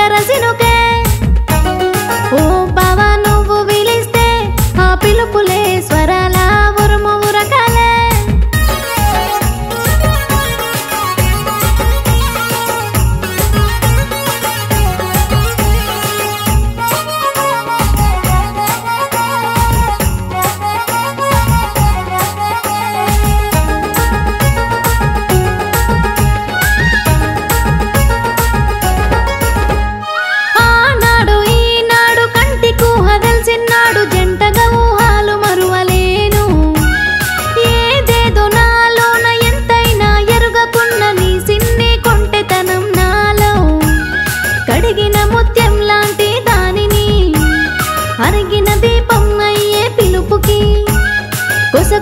Carrancino que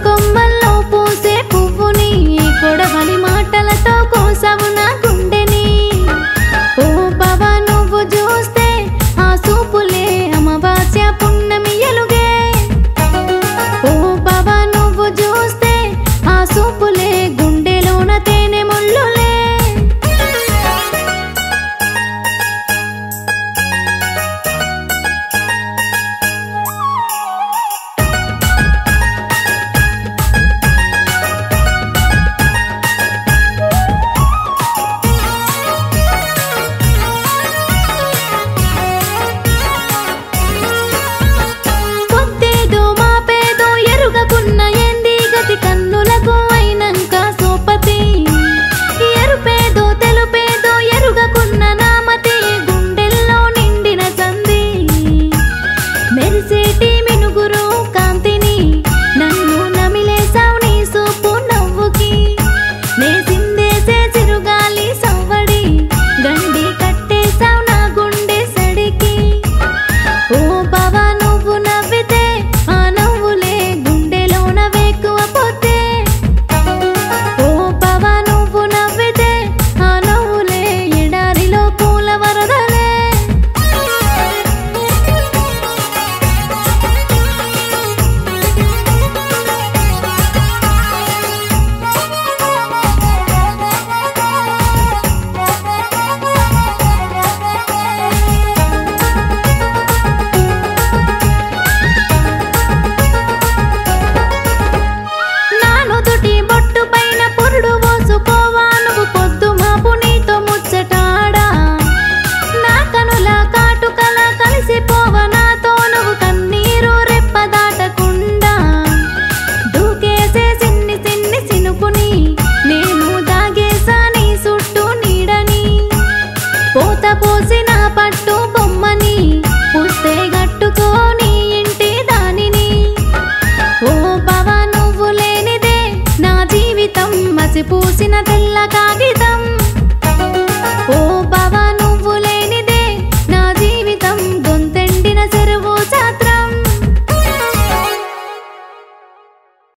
con मेरे से పోసిన పట్టు బొమ్మని పుస్తే గట్టుకోని ఇంటి దానిని. ఓ భవ నువ్వు లేనిదే నా జీవితం మసి పూసిన తెల్ల